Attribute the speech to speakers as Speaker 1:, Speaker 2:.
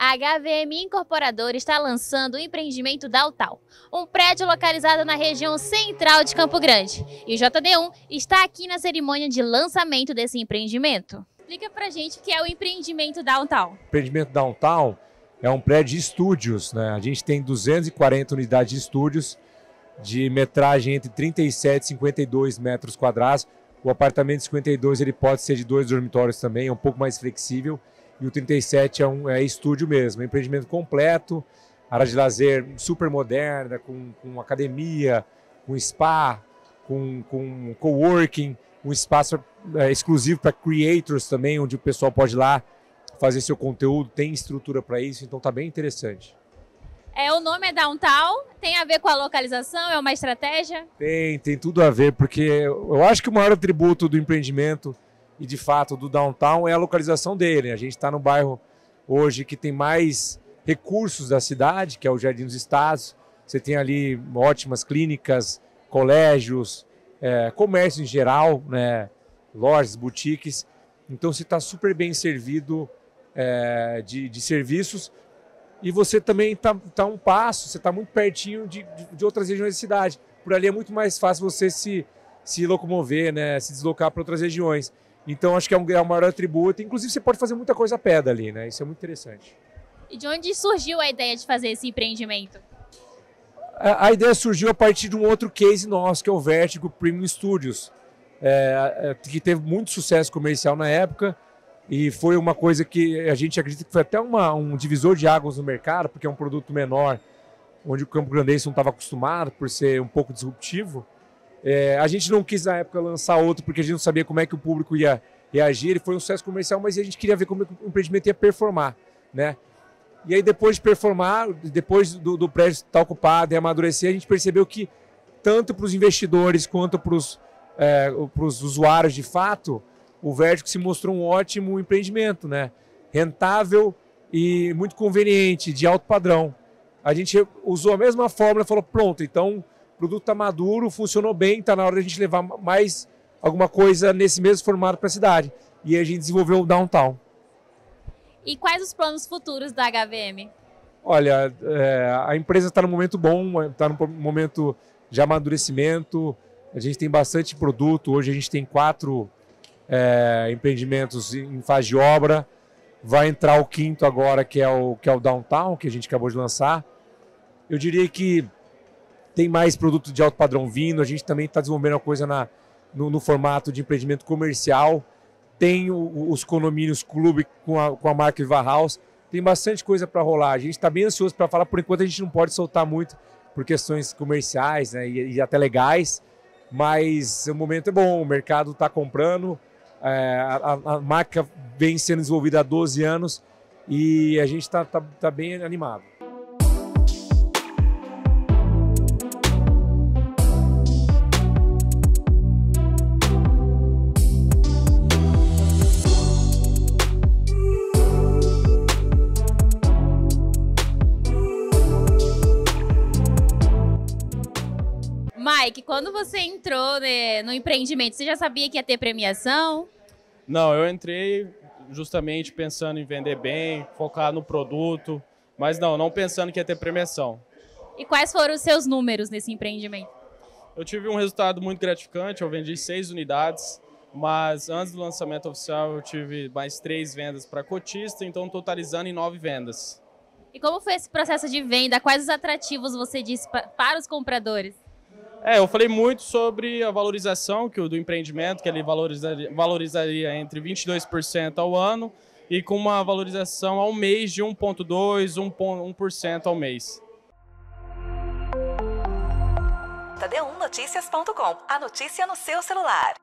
Speaker 1: a HVM Incorporadora está lançando o empreendimento Daltal, um prédio localizado na região central de Campo Grande. E o JD1 está aqui na cerimônia de lançamento desse empreendimento. Explica pra gente o que é o empreendimento Downtown.
Speaker 2: O empreendimento Downtown é um prédio de estúdios, né? A gente tem 240 unidades de estúdios de metragem entre 37 e 52 metros quadrados. O apartamento 52 ele pode ser de dois dormitórios também, é um pouco mais flexível e o 37 é um é estúdio mesmo, é um empreendimento completo, área de lazer super moderna, com, com academia, com spa, com, com coworking, um espaço é, exclusivo para creators também, onde o pessoal pode ir lá fazer seu conteúdo, tem estrutura para isso, então tá bem interessante.
Speaker 1: É, o nome é Downtown, tem a ver com a localização, é uma estratégia?
Speaker 2: Tem, tem tudo a ver, porque eu acho que o maior atributo do empreendimento e de fato do downtown é a localização dele. A gente está no bairro hoje que tem mais recursos da cidade, que é o Jardim dos Estados. Você tem ali ótimas clínicas, colégios, é, comércio em geral, né, lojas, boutiques. Então você está super bem servido é, de, de, serviços e você também está tá um passo, você está muito pertinho de, de, outras regiões da cidade. Por ali é muito mais fácil você se, se locomover, né, se deslocar para outras regiões. Então acho que é um, é o maior atributo. Inclusive você pode fazer muita coisa a pé dali, né? Isso é muito interessante.
Speaker 1: E de onde surgiu a ideia de fazer esse empreendimento?
Speaker 2: A, a ideia surgiu a partir de um outro case nosso, que é o Vertigo Premium Studios, é, é, que teve muito sucesso comercial na época e foi uma coisa que a gente acredita que foi até uma, um divisor de águas no mercado, porque é um produto menor, onde o Campo Grandense não estava acostumado por ser um pouco disruptivo. É, a gente não quis na época lançar outro porque a gente não sabia como é que o público ia reagir. Ele foi um sucesso comercial, mas a gente queria ver como o empreendimento ia performar, né? E aí depois de performar, depois do, do prédio estar ocupado e amadurecer, a gente percebeu que tanto para os investidores quanto para os é, usuários de fato, o Vertigo se mostrou um ótimo empreendimento, né? Rentável e muito conveniente, de alto padrão. A gente usou a mesma fórmula e falou, pronto, então produto está maduro, funcionou bem, está na hora de a gente levar mais alguma coisa nesse mesmo formato para a cidade. E a gente desenvolveu o Downtown.
Speaker 1: E quais os planos futuros da HVM?
Speaker 2: Olha, é, a empresa está no momento bom, está no momento de amadurecimento. A gente tem bastante produto. Hoje a gente tem quatro é, empreendimentos em fase de obra. Vai entrar o quinto agora, que é o, que é o Downtown, que a gente acabou de lançar. Eu diria que tem mais produto de alto padrão vindo, a gente também está desenvolvendo uma coisa na, no, no, formato de empreendimento comercial, tem o, os condomínios clube com a, com a marca Viva House, tem bastante coisa para rolar. A gente está bem ansioso para falar, por enquanto a gente não pode soltar muito por questões comerciais né, e, e, até legais, mas o momento é bom, o mercado está comprando, é, a, a, marca vem sendo desenvolvida há 12 anos e a gente está tá, tá bem animado.
Speaker 1: Mike, quando você entrou né, no empreendimento, você já sabia que ia ter premiação?
Speaker 3: Não, eu entrei justamente pensando em vender bem, focar no produto, mas não, não pensando que ia ter premiação.
Speaker 1: E quais foram os seus números nesse empreendimento?
Speaker 3: Eu tive um resultado muito gratificante, eu vendi seis unidades, mas antes do lançamento oficial eu tive mais três vendas para cotista, então totalizando em nove vendas.
Speaker 1: E como foi esse processo de venda? Quais os atrativos você disse para os compradores?
Speaker 3: É, eu falei muito sobre a valorização que o do empreendimento, que ele valorizaria, valorizaria entre 22% ao ano e com uma valorização ao mês de 1,2%, 1% ao mês.
Speaker 4: Tadeu1noticias.com, a notícia no seu celular.